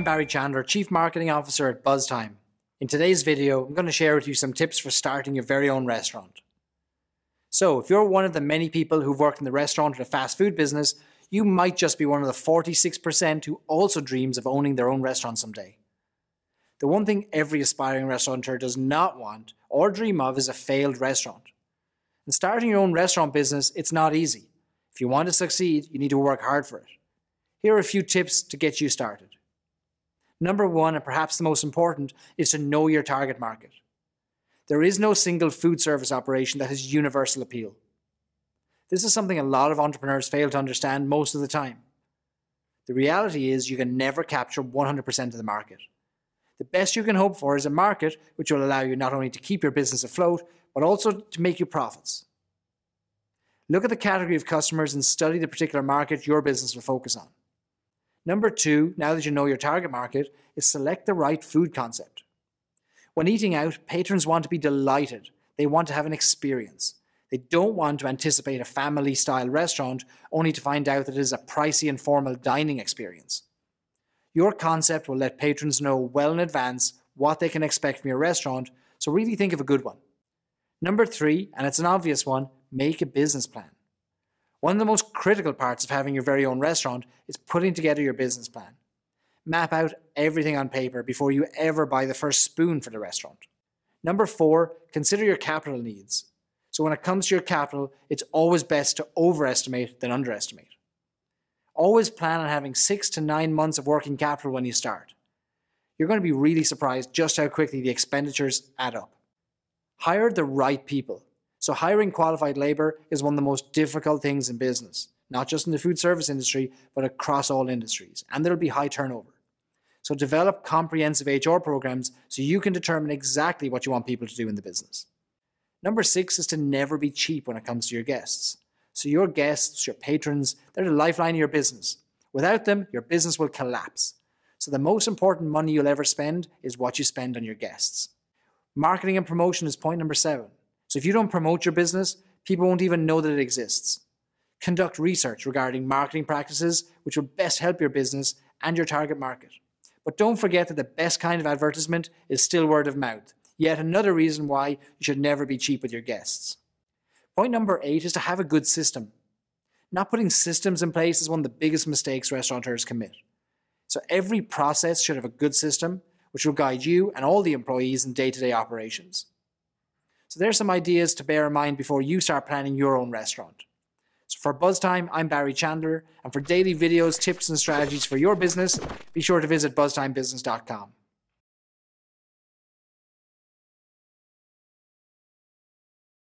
I'm Barry Chandler, Chief Marketing Officer at Buzztime. In today's video, I'm going to share with you some tips for starting your very own restaurant. So, if you're one of the many people who've worked in the restaurant or the fast food business, you might just be one of the 46% who also dreams of owning their own restaurant someday. The one thing every aspiring restaurateur does not want or dream of is a failed restaurant. And starting your own restaurant business, it's not easy. If you want to succeed, you need to work hard for it. Here are a few tips to get you started. Number one, and perhaps the most important, is to know your target market. There is no single food service operation that has universal appeal. This is something a lot of entrepreneurs fail to understand most of the time. The reality is you can never capture 100% of the market. The best you can hope for is a market which will allow you not only to keep your business afloat, but also to make you profits. Look at the category of customers and study the particular market your business will focus on. Number two, now that you know your target market, is select the right food concept. When eating out, patrons want to be delighted. They want to have an experience. They don't want to anticipate a family style restaurant only to find out that it is a pricey and formal dining experience. Your concept will let patrons know well in advance what they can expect from your restaurant, so really think of a good one. Number three, and it's an obvious one, make a business plan. One of the most critical parts of having your very own restaurant is putting together your business plan. Map out everything on paper before you ever buy the first spoon for the restaurant. Number four, consider your capital needs. So when it comes to your capital, it's always best to overestimate than underestimate. Always plan on having six to nine months of working capital when you start. You're going to be really surprised just how quickly the expenditures add up. Hire the right people. So hiring qualified labor is one of the most difficult things in business, not just in the food service industry, but across all industries. And there'll be high turnover. So develop comprehensive HR programs so you can determine exactly what you want people to do in the business. Number six is to never be cheap when it comes to your guests. So your guests, your patrons, they're the lifeline of your business. Without them, your business will collapse. So the most important money you'll ever spend is what you spend on your guests. Marketing and promotion is point number seven. So if you don't promote your business, people won't even know that it exists. Conduct research regarding marketing practices which will best help your business and your target market. But don't forget that the best kind of advertisement is still word of mouth. Yet another reason why you should never be cheap with your guests. Point number eight is to have a good system. Not putting systems in place is one of the biggest mistakes restaurateurs commit. So every process should have a good system which will guide you and all the employees in day to day operations. So there's some ideas to bear in mind before you start planning your own restaurant. So for Buzztime, I'm Barry Chandler, and for daily videos, tips, and strategies for your business, be sure to visit buzztimebusiness.com.